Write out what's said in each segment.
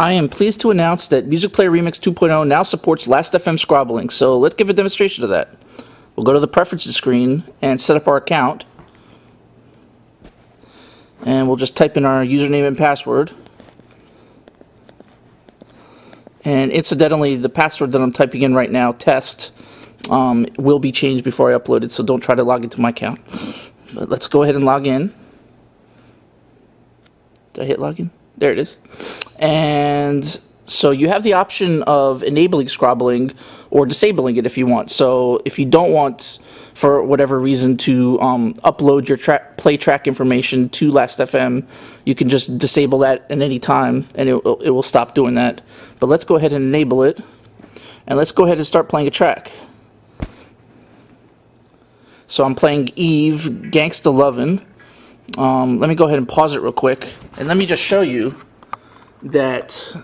I am pleased to announce that Music Player Remix 2.0 now supports Last.fm scrobbling, so let's give a demonstration of that. We'll go to the preferences screen and set up our account. And we'll just type in our username and password. And incidentally, the password that I'm typing in right now, test, um, will be changed before I upload it, so don't try to log into my account. But let's go ahead and log in. Did I hit login? There it is. And so you have the option of enabling scrobbling or disabling it if you want. So if you don't want, for whatever reason, to um, upload your track, play track information to Last.fm, you can just disable that at any time and it, it will stop doing that. But let's go ahead and enable it. And let's go ahead and start playing a track. So I'm playing Eve, Gangsta Lovin'. Um, let me go ahead and pause it real quick. And let me just show you that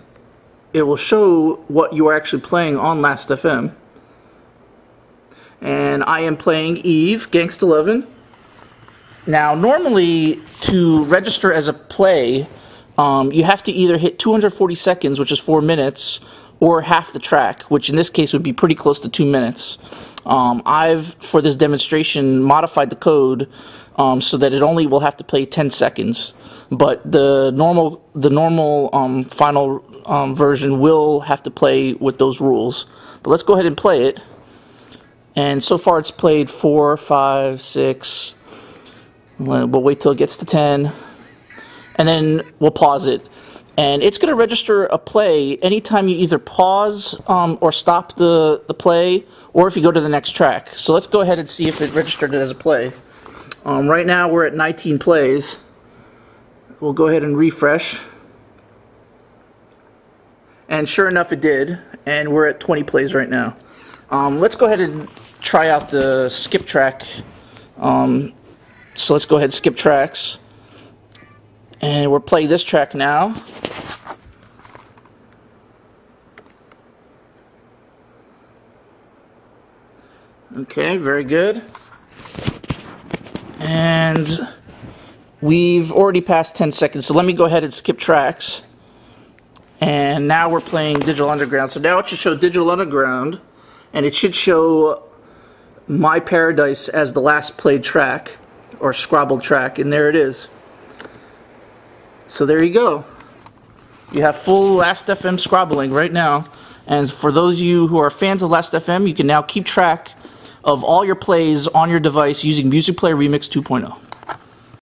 it will show what you are actually playing on Last.fm. And I am playing Eve, Gangsta Lovin'. Now, normally, to register as a play, um, you have to either hit 240 seconds, which is four minutes, or half the track, which in this case would be pretty close to two minutes. Um, I've, for this demonstration, modified the code um, so that it only will have to play 10 seconds. But the normal, the normal um, final um, version will have to play with those rules. But let's go ahead and play it. And so far it's played four, five, six. We'll wait till it gets to 10. And then we'll pause it. And it's going to register a play anytime you either pause um, or stop the, the play, or if you go to the next track. So let's go ahead and see if it registered it as a play. Um, right now we're at 19 plays. We'll go ahead and refresh. And sure enough it did. And we're at 20 plays right now. Um, let's go ahead and try out the skip track. Um, so let's go ahead and skip tracks. And we're playing this track now. Okay, very good. And we've already passed 10 seconds, so let me go ahead and skip tracks. And now we're playing Digital Underground. So now it should show Digital Underground, and it should show My Paradise as the last played track, or scrobbled track, and there it is. So there you go. You have full Last FM scrobbling right now. And for those of you who are fans of Last FM, you can now keep track of all your plays on your device using Music Player Remix 2.0.